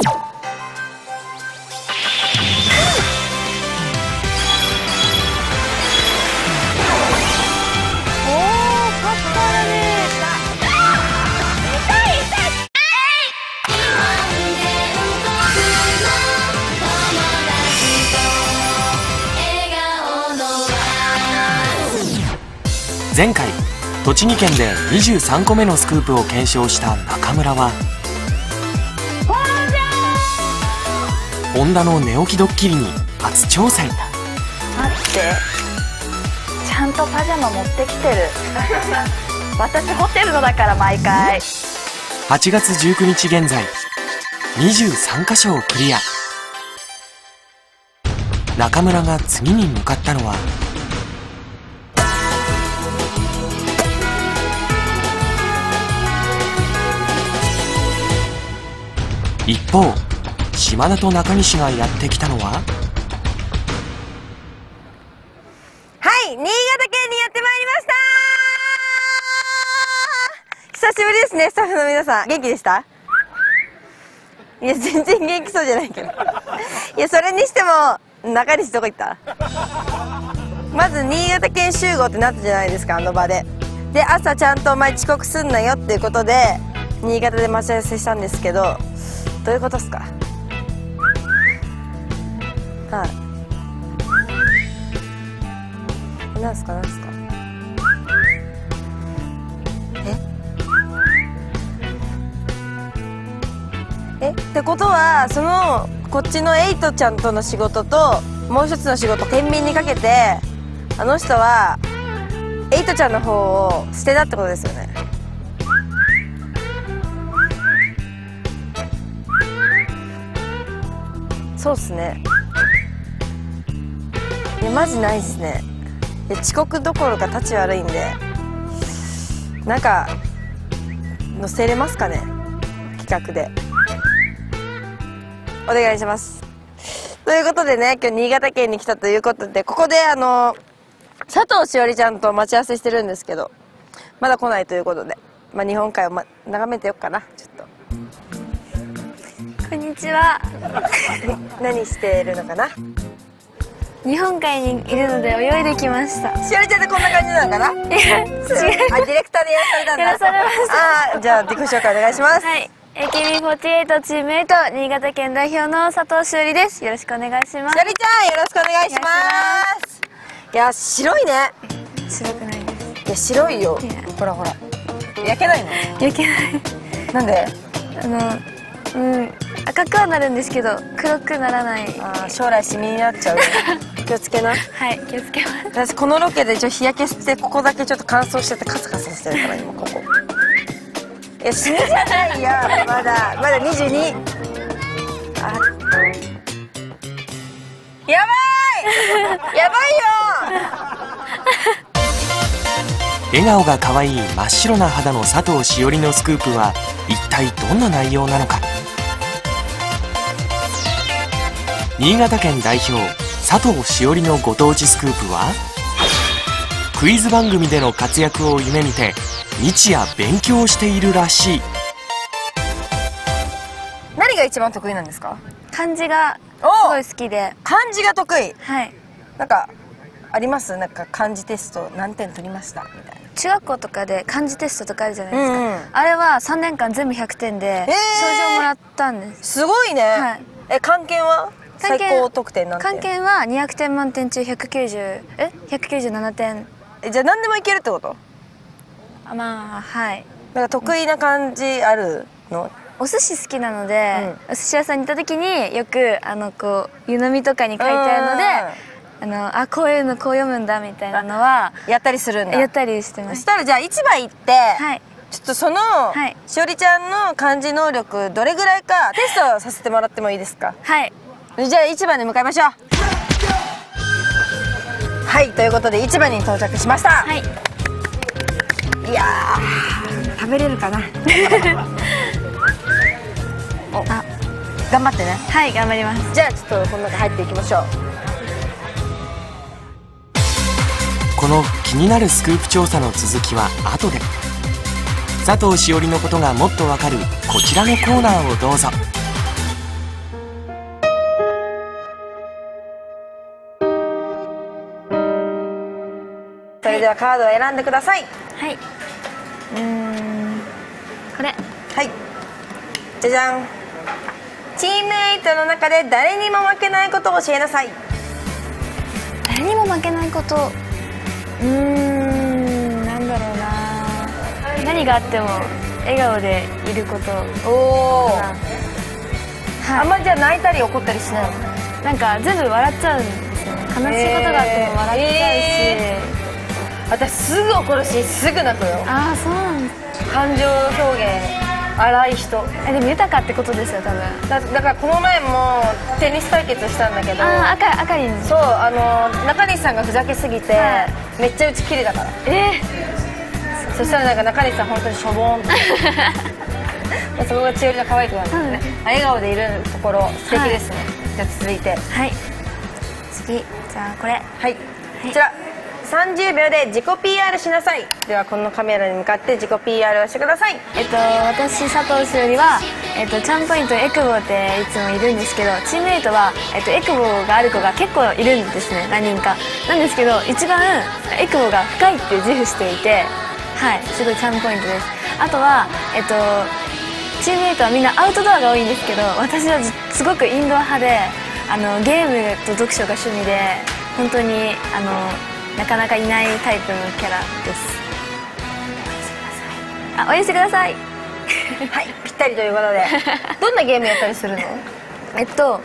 前回栃木県で23個目のスクープを検証した中村はホンダの寝起きドッキリに初挑戦待って。ちゃんとパジャマ持ってきてる。私ホテルのだから毎回。8月19日現在。23箇所をクリア。中村が次に向かったのは一方島田と中西がやってきたのは？はい、新潟県にやってまいりました久しぶりですね、スタッフの皆さん。元気でした？いや、全然元気そうじゃないけど。いや、それにしても、中西どこ行った？まず、新潟県集合ってなったじゃないですか、あの場で。で、朝ちゃんとお前遅刻すんなよっていうことで、新潟で待ち合わせしたんですけど、どういうことっすか？はい。なんすかなんすか。え？え？ってことはそのこっちのエイトちゃんとの仕事ともう一つの仕事天秤にかけてあの人はエイトちゃんの方を捨てたってことですよね。そうっすね。いやマジないっすね。いや遅刻どころか立ち悪いんで。なんか載せれますかね？企画で。お願いします。ということでね今日新潟県に来たということでここであの佐藤しおりちゃんと待ち合わせしてるんですけどまだ来ないということで、まあ、日本海を、ま、眺めてよっかなちょっと。こんにちは。何してるのかな？日本海にいるので泳いできました。しおりちゃんってこんな感じなのかな？いや違う。あディレクターでやらされたん。だやらされましたあーじゃあ自己紹介お願いします、はい。AKB48 チームメイト新潟県代表の佐藤しおりです。よろしくお願いします。しおりちゃんよろしくお願いします。いや白いね。白くない。ですいや白いよ。ほらほら。焼けないの？焼けない。なんで？あのうん赤くはなるんですけど黒くならない。あー将来シミになっちゃうよ 気をつけな。はい気をつけます。私このロケでちょっと日焼けしてここだけちょっと乾燥しててカサカサしてるから今ここ。いやシミじゃないよまだ。まだ22あ。やばい！やばいよ！笑顔が可愛い真っ白な肌の佐藤しおりのスクープは一体どんな内容なのか。新潟県代表佐藤しおりのご当地スクープは？クイズ番組での活躍を夢見て日夜勉強しているらしい。何が一番得意なんですか？漢字がすおごい好きで。漢字が得意？はい。なんかあります？なんか漢字テスト何点取りました？みたいな。中学校とかで漢字テストとかあるじゃないですか、うんうん。あれは3年間全部100点でー！賞状もらったんです。すごいね、はい。え漢検は？最高得点なんて。漢検は200点満点中190え？197点。えじゃあ何でもいけるってこと？あまあはい。なんか得意な漢字あるの？お寿司好きなので、お寿司屋さんに行った時によくあのこう湯飲みとかに書いてあるのであのあこういうのこう読むんだみたいなのはやったりするんだ。やったりしてまそししたらじゃあ市場行って、たはい。ちょっとその、はい。しおりちゃんの漢字能力どれぐらいかテストさせてもらってもいいですか？はいじゃあ市場に向かいましょう。はいということで市場に到着しました、はい。い、やー食べれるかな？おあ頑張ってね。はい頑張ります。じゃあちょっとこの中入っていきましょう。この気になるスクープ調査の続きは後で。佐藤しおりのことがもっとわかるこちらのコーナーをどうぞれではカードを選んでください。はい。うーん。これ。はい。じゃじゃん。チームメイトの中で誰にも負けないことを教えなさい。誰にも負けないこと。うーんなんだろうな。何があっても笑顔でいること。おお、かなあんまりじゃあ泣いたり怒ったりしないの？なんか全部笑っちゃうんですよね。悲しいことがあっても笑っちゃうし、え私すぐ怒るしすぐ泣くよ。ああそうなんです感情表現荒い人。えでも豊かってことですよ多分。だだからこの前もテニス対決したんだけど。ああ赤赤りんそうあの中西さんがふざけすぎて、はめっちゃ打ち切れたから。えそしたらなんか中西さん本当にしょぼーんって そこが千織の可愛いところなんですね、あ笑顔でいるところ素敵ですね、じゃあ続いて。はい。次。じゃあこれ。はい、こちら30秒で自己 PR しなさい。ではこのカメラに向かって自己 PR をしてください。えっと私佐藤しおりは、えっと、チャンポイントエクボっていつもいるんですけどチームメイトは、えっと、エクボがある子が結構いるんですね。何人か。なんですけど一番エクボが深いって自負していてはい。すごいチャンポイントです。あとはえっとチームメイトはみんなアウトドアが多いんですけど私はすごくインドア派であのゲームと読書が趣味で本当にあのなかなかいないタイプのキャラです。あ応援してください。はいぴったりということで。どんなゲームやったりするの？えっと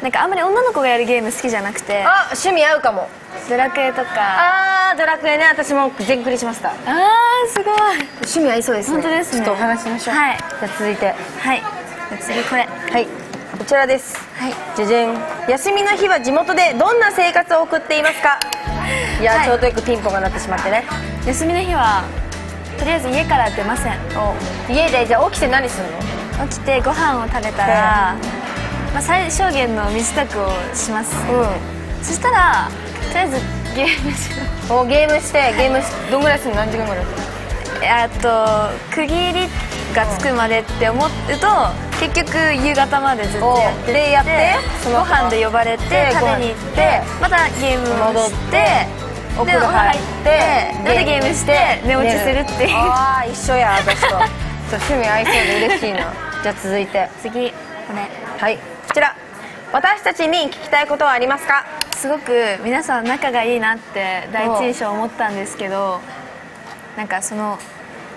なんかあんまり女の子がやるゲーム好きじゃなくて。あ趣味合うかも。ドラクエとか。あードラクエね。私も全クリしました。あーすごい。趣味合いそうですね。本当ですね。ちょっとお話ししましょう。はい。じゃあ続いて。はい。次これ。はい。こちらです。はい。じゃじゃん。休みの日は地元でどんな生活を送っていますか？いや、はい。ちょうどよくピンポンが鳴ってしまってね。休みの日はとりあえず家から出ません。家でじゃあ起きて何するの？起きてご飯を食べたら、まあ、最小限の身支度をします、そしたらとりあえずゲームしう。んおゲームしてゲームしどんぐらいするの？何時間ぐらい？えっと区切りがつくまでって思うと結局夕方までずっとやっててでやってご飯で呼ばれてで食べに行ってまたゲームを戻ってお風呂入ってででゲームして寝落ちするっていう。ああ一緒や私と。そう趣味合いそうで嬉しいな。じゃあ続いて。次これはい。こちら。私たちに聞きたいことはありますか？すごく皆さん仲がいいなって第一印象思ったんですけどなんかその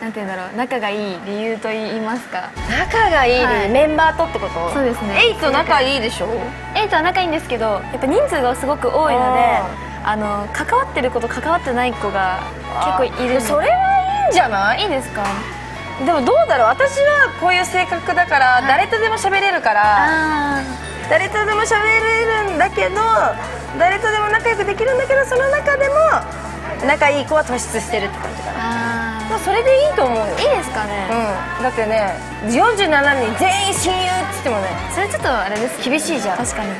なんて言うんだろう仲がいい理由と言いますか？仲がいい、はい。メンバーとってこと？そうですね。エイと仲いいでしょ？エイとは仲いいんですけどやっぱ人数がすごく多いのであの関わってる子と関わってない子が結構いるそれはいいんじゃない？いいですか？でもどうだろう？私はこういう性格だから、誰とでも喋れるからあ誰とでも喋れるんだけど誰とでも仲良くできるんだけどその中でも仲いい子は突出してるって感じかーな。あまあそれでいいと思うよ。ーいいですかね、うん。だってね47人全員親友って言ってもねそれちょっとあれです厳しいじゃん。確かに。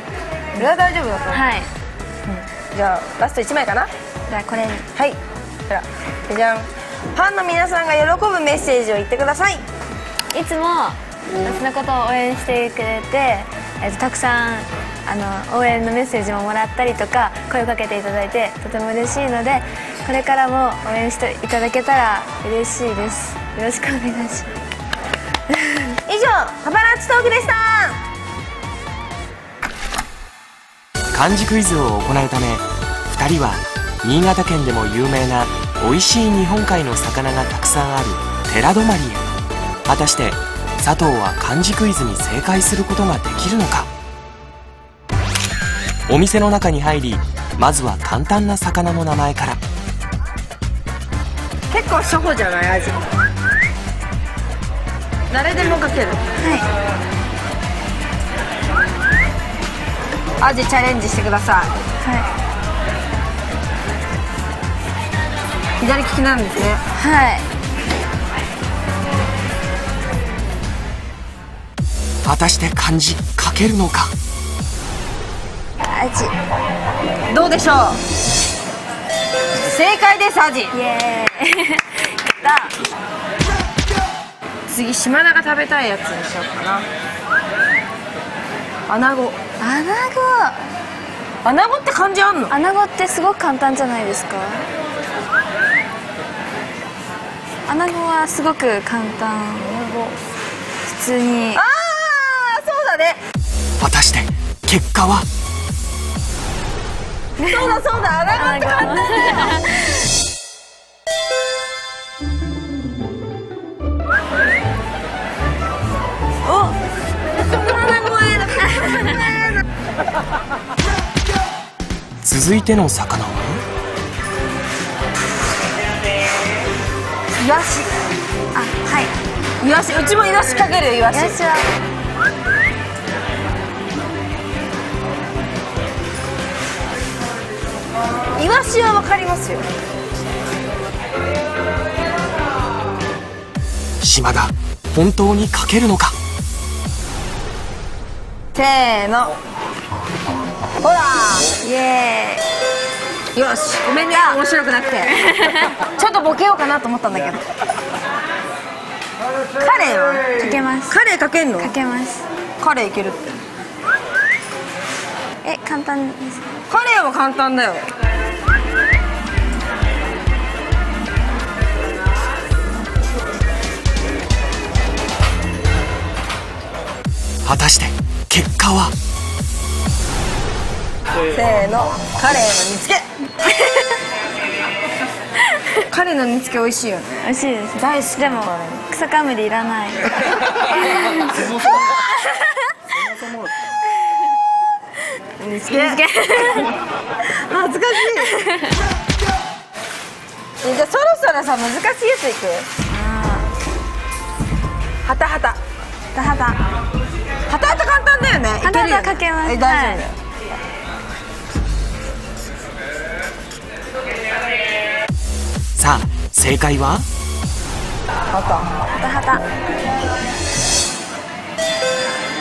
それは大丈夫だと思う、はいじゃあラスト1枚かな？じゃあこれに。はい。じゃあじゃじゃん。ファンの皆さんが喜ぶメッセージを言ってください。いつも私のことを応援してくれて、えっと、たくさんあの応援のメッセージももらったりとか声をかけていただいてとても嬉しいのでこれからも応援していただけたら嬉しいです。よろしくお願いします。以上パパラッチトークでした漢字クイズを行うため2人は新潟県でも有名な美味しい日本海の魚がたくさんある寺泊へ。果たして佐藤は漢字クイズに正解することができるのか？お店の中に入りまずは簡単な魚の名前から。結構初歩じゃない？味誰でもかける。はい味チャレンジしてください。は左利きなんですね。いはい。果たして漢字書けるのか？味。どうでしょう？正解です味。イエーイ。やった次島田が食べたいやつにしようかな。アナゴアナアナゴって漢字あんの？ゴアナゴってすごく簡単じゃないですか？穴子はすごく簡単。普通に。ああそうだね。果たして結果は？そうだそうだ穴子って簡単だよ 続いての魚は？イワシ。あはい。イワシ。うちもイワシかけるよイワシ。私は。イワシはわかりますよ。島田本当にかけるのか？せーのほら。イエよし。ごめんね。面白くなくて。ちょっとボケようかなと思ったんだけど。カレーは？ーイかけます。カレーかけんの？かけます。カレーいけるって。え簡単です。カレーは簡単だよ。果たして結果は？せーの。カレーの煮つけ。カレーの煮つけ美味しいよね。美味しいです。大好きでも草冠いらない。煮つけ。恥ずかしい。えじゃあそろそろさ難しいやついく？はたはた。はたはた。はたはた簡単だよね。はたはたかけます。え大丈夫、はい正解は？ははたはた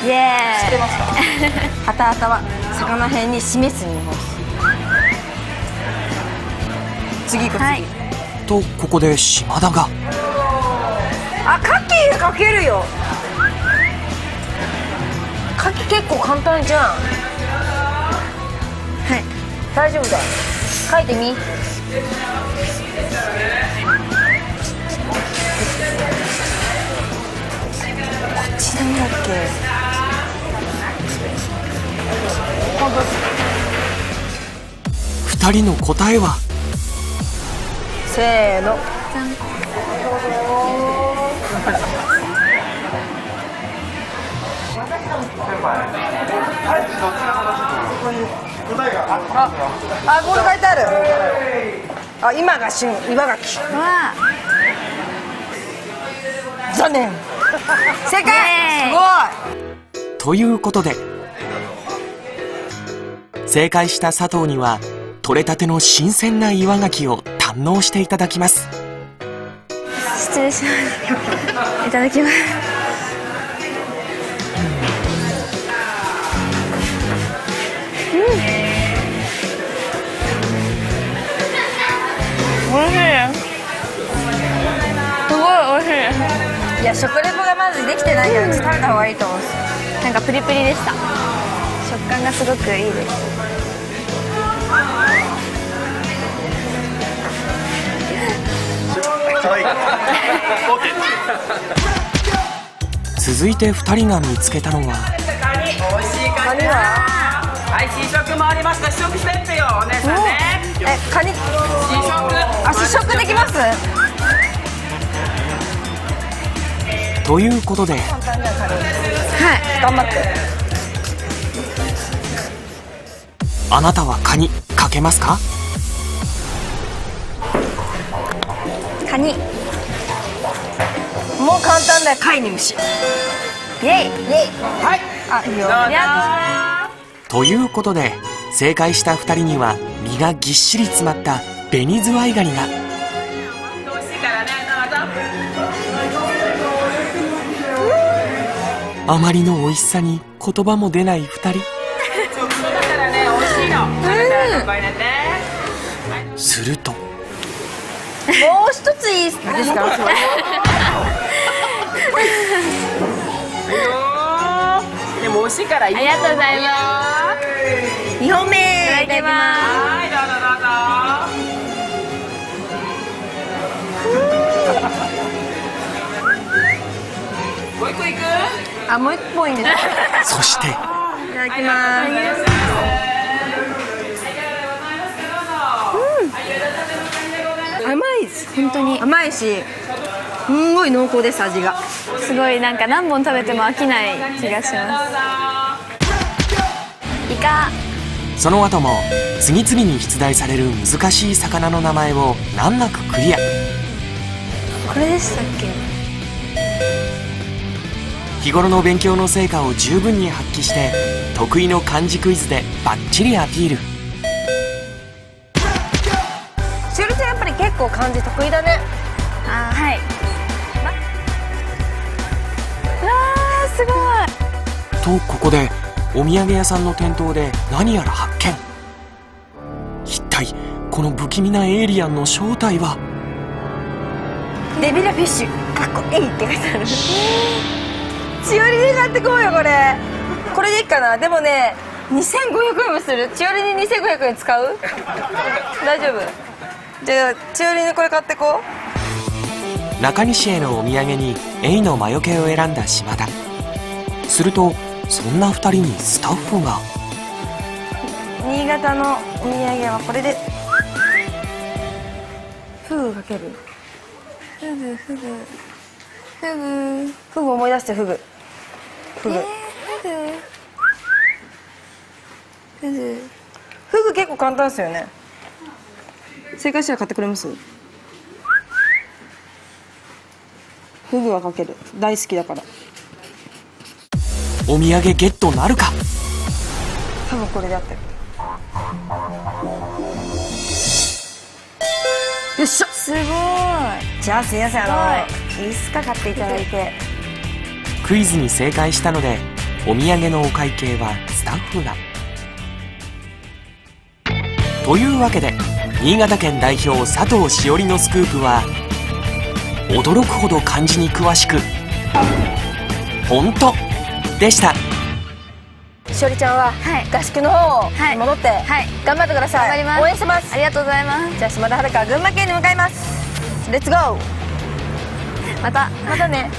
イ。エーイた はたはたは魚辺に示すにます次行こう次、はい。とここで島田が。あカキかけるよ。カキ結構簡単じゃん。はい。大丈夫だ。よ書いてみなんだっけ？2人の答えは？せーの。あこれ書いてある。あ今が旬岩ガキわ残念正解。イすごい。ということで正解した佐藤には取れたての新鮮な岩牡蠣を堪能していただきます。失礼します。いただきます。うん。おいしいいや食レポがまずできてないからうち食べた方がいいと思うんですよ。なんかプリプリでした。食感がすごくいいです。続いて2人が見つけたのは。カニ。は？はい、試食もありました。試食してってよ、お姉さんね。えカニ。試食。あ試食できます？ということで。はい。頑張って。あなたはカニかけますか？カニ。イもう簡単だよ。貝に虫イエイ。エイはい。あいいよどうぞ。ということで正解した2人には身がぎっしり詰まった紅ズワイガニがあまりの美味しさに言葉も出ない2人。すると。もう一ついいですか？でも美味しいからありがとうございま2本目す。いただきます。はい、どうぞどうぞ。個いく？あもう一本いいですかそして。いただきます。うん。甘いです。本当に。甘いしすんごい濃厚です味が。すごいなんか何本食べても飽きない気がします。イカその後も次々に出題される難しい魚の名前を難なくクリア。これでしたっけ？日頃の勉強の成果を十分に発揮して得意の漢字クイズでバッチリアピール。しおりちゃんやっぱり結構漢字得意だね。あー。はい。うわーすごい。とここでお土産屋さんの店頭で何やら発見。一体この不気味なエイリアンの正体は？デビルフィッシュ。かっこいいって書いてある しおりに買ってこうよこれ。これでいいかな？でもね2500円もする。千織に2500円使う？大丈夫。じゃあ千織にこれ買ってこ中西へのお土産にエイの魔除けを選んだ島田。するとそんな2人にスタッフが。う新潟のお土産はこれで。フグかける。フグフグフグフグ思い出してフグフグ、フグ。フグ。フグ結構簡単ですよね。正解したら買ってくれます？フグはかける。大好きだから。お土産ゲットなるか？多分これで合ってる。よっしゃ！すごい。じゃあすいませんあのいい。っすか買っていただいてクイズに正解したのでお土産のお会計はスタッフが。というわけで新潟県代表佐藤しおりのスクープは驚くほど漢字に詳しく本当でした。しおりちゃんははい。合宿の方戻ってはい。頑張ってください。頑張ります。応援してます。ありがとうございます。じゃあ島田遥は群馬県に向かいます。レッツゴーまたまたね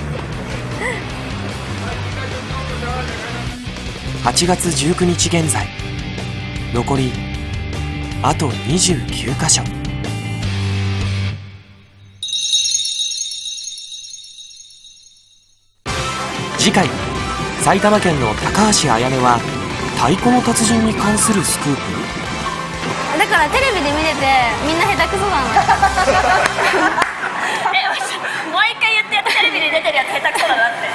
8月19日現在。残りあと29箇所。次回埼玉県の高橋彩音は太鼓の達人に関するスクープ？だからテレビで見ててみんな下手くそだな。えもう一回言ってやったテレビに出てるやつ下手くそだなって。